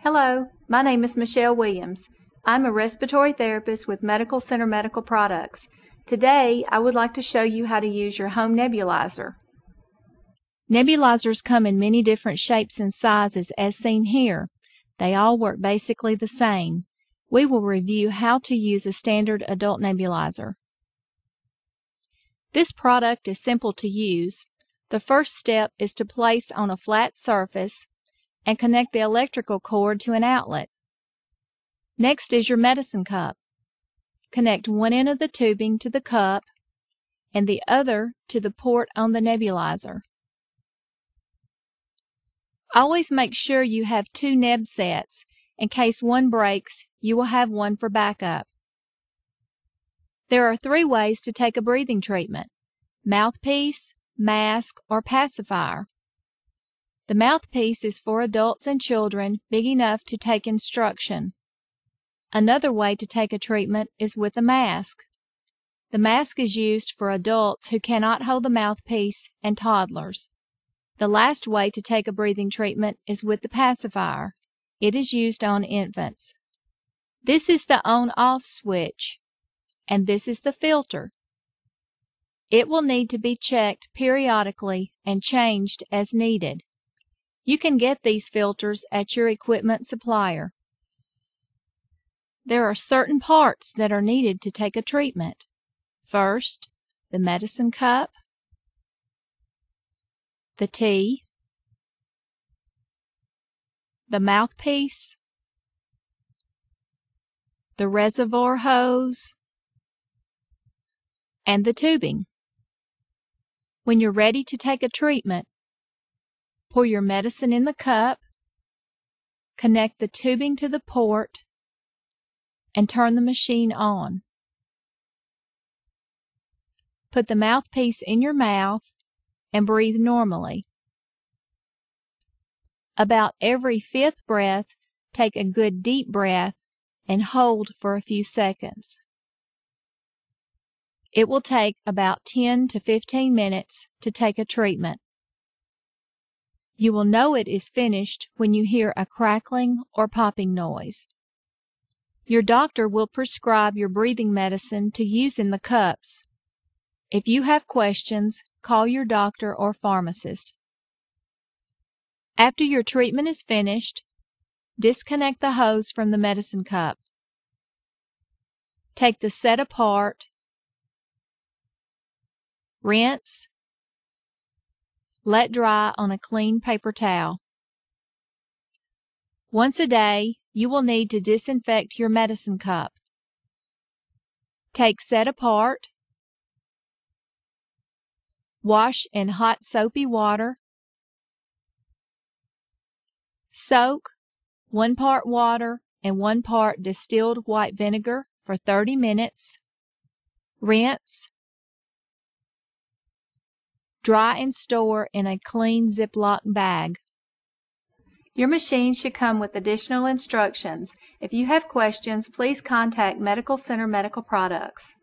Hello, my name is Michelle Williams. I'm a respiratory therapist with Medical Center Medical Products. Today, I would like to show you how to use your home nebulizer. Nebulizers come in many different shapes and sizes as seen here. They all work basically the same. We will review how to use a standard adult nebulizer. This product is simple to use. The first step is to place on a flat surface and connect the electrical cord to an outlet. Next is your medicine cup. Connect one end of the tubing to the cup and the other to the port on the nebulizer. Always make sure you have two neb sets. In case one breaks, you will have one for backup. There are three ways to take a breathing treatment mouthpiece, mask, or pacifier. The mouthpiece is for adults and children big enough to take instruction. Another way to take a treatment is with a mask. The mask is used for adults who cannot hold the mouthpiece and toddlers. The last way to take a breathing treatment is with the pacifier. It is used on infants. This is the on-off switch, and this is the filter. It will need to be checked periodically and changed as needed. You can get these filters at your equipment supplier. There are certain parts that are needed to take a treatment. First, the medicine cup, the tee, the mouthpiece, the reservoir hose, and the tubing. When you're ready to take a treatment, pour your medicine in the cup, connect the tubing to the port, and turn the machine on. Put the mouthpiece in your mouth and breathe normally. About every fifth breath, take a good deep breath and hold for a few seconds. It will take about 10 to 15 minutes to take a treatment. You will know it is finished when you hear a crackling or popping noise. Your doctor will prescribe your breathing medicine to use in the cups. If you have questions, call your doctor or pharmacist. After your treatment is finished, disconnect the hose from the medicine cup. Take the set apart Rinse. Let dry on a clean paper towel. Once a day, you will need to disinfect your medicine cup. Take set apart. Wash in hot soapy water. Soak one part water and one part distilled white vinegar for 30 minutes. Rinse Dry and store in a clean Ziploc bag. Your machine should come with additional instructions. If you have questions, please contact Medical Center Medical Products.